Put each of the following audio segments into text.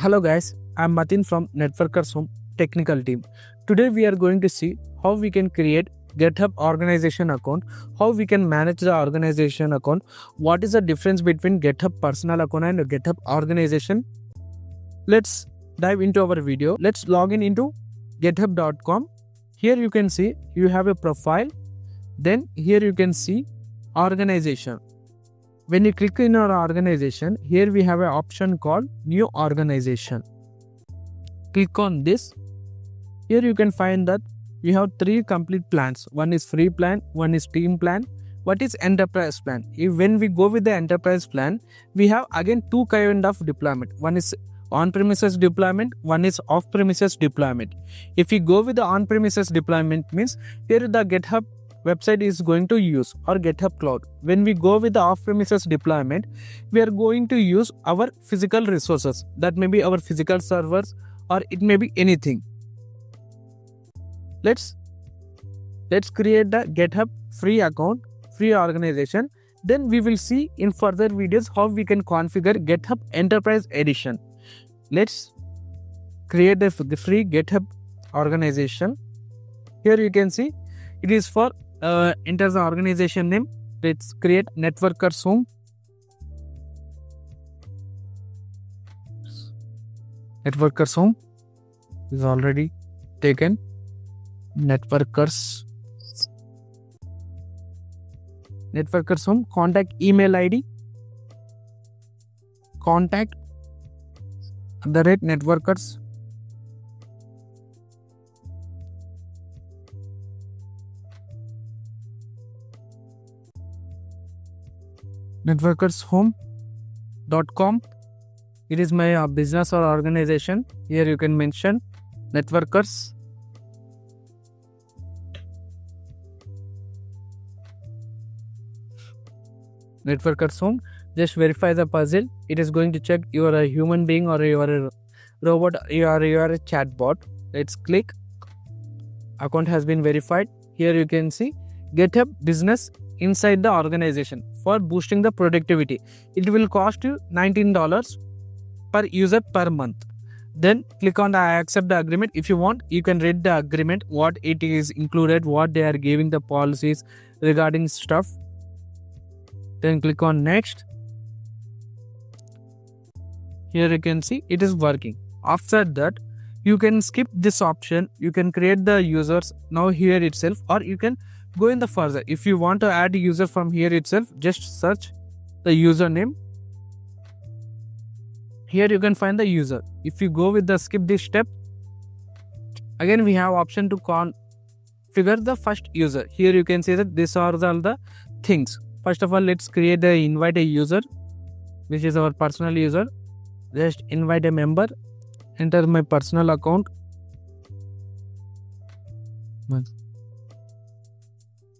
Hello guys, I'm Matin from Networkers Home technical team. Today we are going to see how we can create GitHub organization account, how we can manage the organization account, what is the difference between GitHub personal account and GitHub organization. Let's dive into our video. Let's log in into github.com. Here you can see you have a profile. Then here you can see organization when you click in our organization here we have an option called new organization. Click on this. Here you can find that we have three complete plans. One is free plan one is team plan what is enterprise plan? If when we go with the enterprise plan we have again two kind of deployment. One is on premises deployment one is off premises deployment. If we go with the on premises deployment means here the github website is going to use or GitHub Cloud. When we go with the off-premises deployment, we are going to use our physical resources. That may be our physical servers or it may be anything. Let's let's create the GitHub free account, free organization. Then we will see in further videos how we can configure GitHub Enterprise Edition. Let's create the, the free GitHub organization. Here you can see it is for uh, enter the organization name let's create networkers home networkers home is already taken networkers networkers home contact email id contact the rate networkers networkershome.com it is my uh, business or organization. Here you can mention networkers. Networkers home. Just verify the puzzle. It is going to check you are a human being or you are a robot. You are you are a chatbot. Let's click. Account has been verified. Here you can see. Github business inside the organization for boosting the productivity. It will cost you $19 per user per month. Then click on the I accept the agreement. If you want, you can read the agreement, what it is included, what they are giving the policies regarding stuff. Then click on next. Here you can see it is working. After that, you can skip this option. You can create the users now here itself, or you can go in the further if you want to add a user from here itself just search the username. Here you can find the user. If you go with the skip this step again we have option to configure the first user. Here you can see that these are all the things. First of all let's create the invite a user which is our personal user. Just invite a member enter my personal account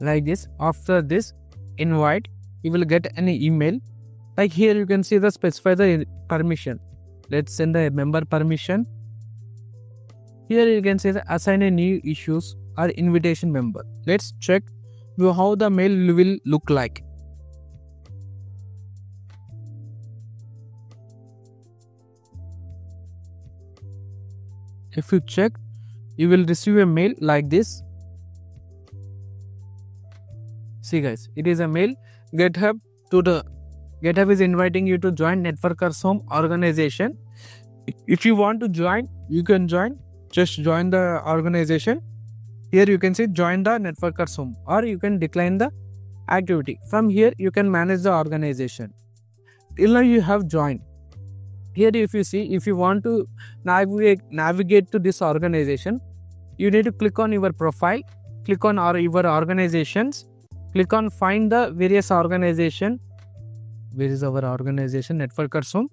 like this. After this invite you will get an email. Like here you can see the specify the permission. Let's send the member permission. Here you can see the assign a new issues or invitation member. Let's check how the mail will look like. If you check you will receive a mail like this see guys. It is a mail. Github to the github is inviting you to join networkers home organization. If you want to join you can join. Just join the organization. Here you can see join the networkers home or you can decline the activity. From here you can manage the organization. Till now you have joined. Here if you see if you want to navigate navigate to this organization you need to click on your profile click on our your organizations click on find the various organization where is our organization networkers home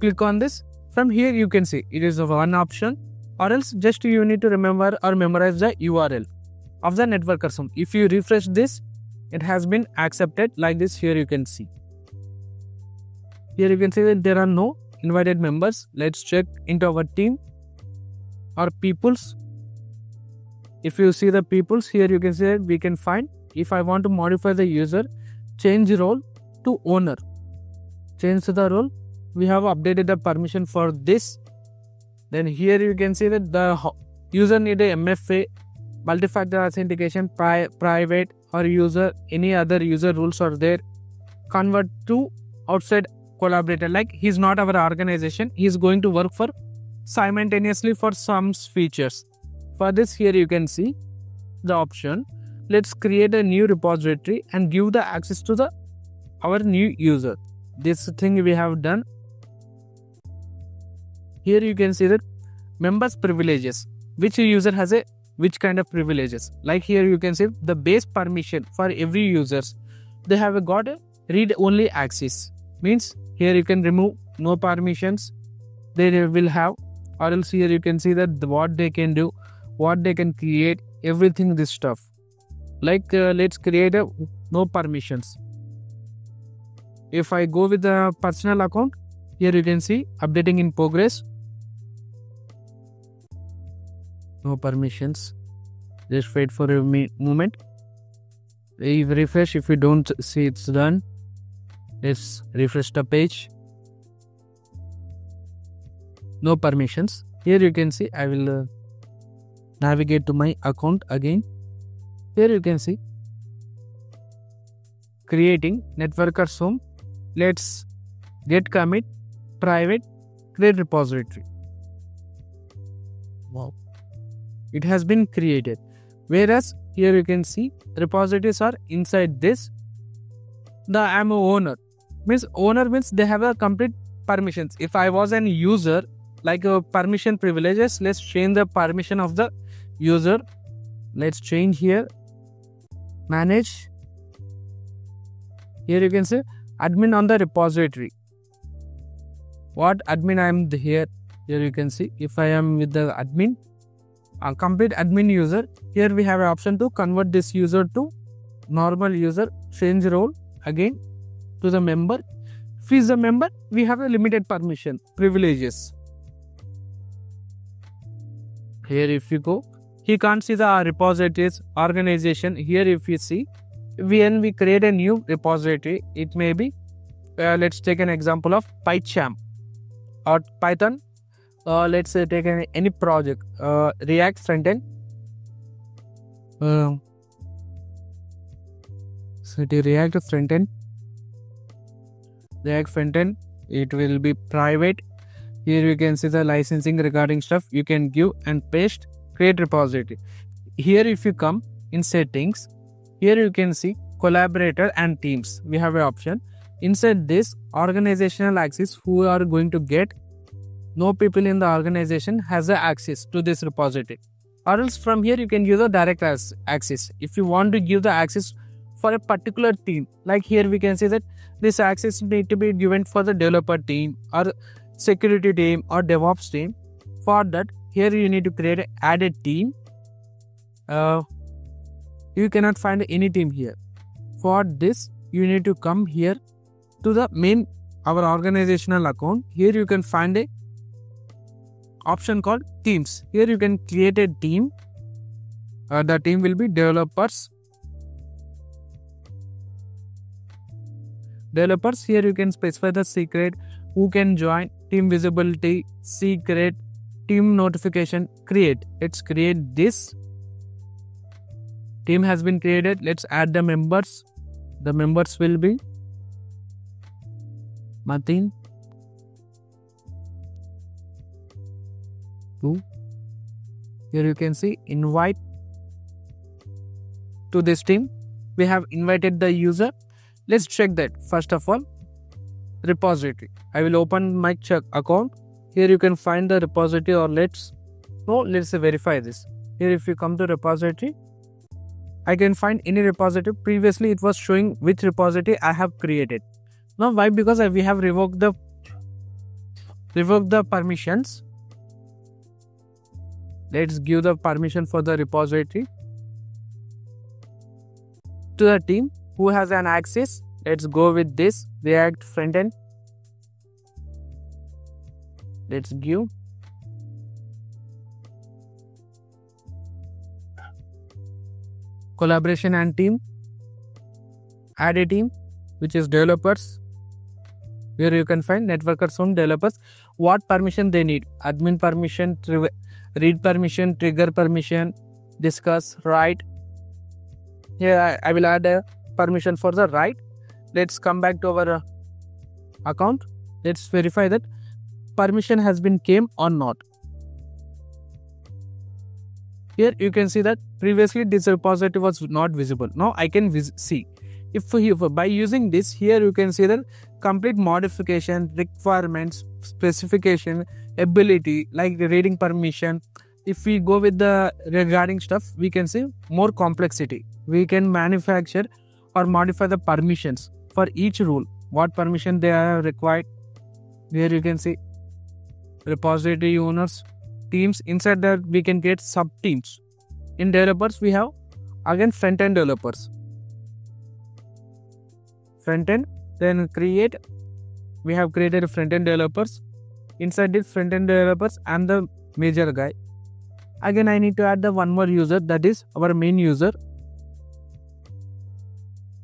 click on this. From here you can see it is one option or else just you need to remember or memorize the url of the networkers home if you refresh this it has been accepted like this. Here you can see. Here you can see that there are no invited members. Let's check into our team or peoples. If you see the peoples here you can see that we can find if I want to modify the user, change role to owner. Change the role. We have updated the permission for this. then here you can see that the user need a mfa multi-factor authentication pri- private or user any other user rules are there convert to outside collaborator like he's not our organization he's going to work for simultaneously for some features for this here you can see the option let's create a new repository and give the access to the our new user. This thing we have done. Here you can see that members privileges. Which user has a which kind of privileges? Like here you can see the base permission for every users. They have got a read only access. Means here you can remove no permissions. They will have or else here you can see that what they can do what they can create everything this stuff like uh, let's create a no permissions. If i go with the personal account here you can see updating in progress. No permissions. Just wait for a moment. If refresh if you don't see it's done let's refresh the page. No permissions. Here you can see i will uh, navigate to my account again here you can see creating networkers home let's get commit private create repository. Wow. It has been created. Whereas here you can see repositories are inside this. The i'm a owner. Means owner means they have a complete permissions. If i was an user like a permission privileges let's change the permission of the user. Let's change here manage. Here you can say admin on the repository. What admin i am here here you can see. If i am with the admin a complete admin user here we have an option to convert this user to normal user change role again to the member. If he is a member we have a limited permission privileges. Here if you go he can't see the repositories organization. Here if you see when we create a new repository it may be uh, let's take an example of pycharm or python. Uh, let's say take an, any project uh, react frontend. Uh, so is react frontend. React frontend it will be private. Here you can see the licensing regarding stuff. You can give and paste create repository. Here if you come in settings here you can see collaborator and teams. We have an option. Inside this organizational access who are going to get? No people in the organization has the access to this repository. Or else from here you can use a direct access. If you want to give the access for a particular team like here we can say that this access need to be given for the developer team or security team or devops team. For that here you need to create an added team. Uh, you cannot find any team here. For this you need to come here to the main our organizational account. Here you can find a option called teams. Here you can create a team. Uh, the team will be developers. Developers here you can specify the secret. Who can join? Team visibility secret team notification create. Let's create this. Team has been created. Let's add the members. The members will be Martin. 2 here you can see invite to this team. We have invited the user. Let's check that. First of all repository. I will open my check account here you can find the repository or let's no let's verify this. Here if you come to repository i can find any repository. Previously it was showing which repository i have created. Now why? Because we have revoked the revoked the permissions. Let's give the permission for the repository to the team who has an access. Let's go with this react frontend let's give collaboration and team. Add a team which is developers where you can find networkers from developers. What permission they need? Admin permission read permission triage permission discuss write. Here I, I will add a permission for the write. Let's come back to our uh, account. Let's verify that permission has been came or not. Here you can see that previously this repository was not visible. Now i can vis- see. If, if by using this here you can see that complete modification requirements specification ability like the reading permission. If we go with the regarding stuff we can see more complexity. We can manufacture or modify the permissions for each rule. What permission they are required? Here you can see repository owners teams. Inside that we can get sub teams in developers we have again front end developers. Front end then create. We have created front end developers. Inside this front end developers and the major guy. Again i need to add the one more user that is our main user.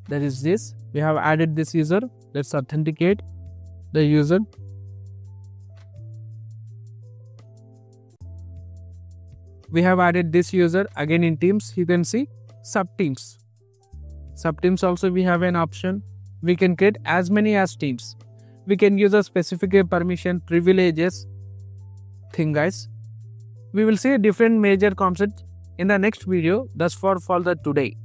That is this. We have added this user. Let's authenticate the user we have added this user again in teams. You can see sub teams sub teams also we have an option. We can create as many as teams. We can use a specific permission privileges thing guys. We will see a different major concept in the next video. Thus far for the today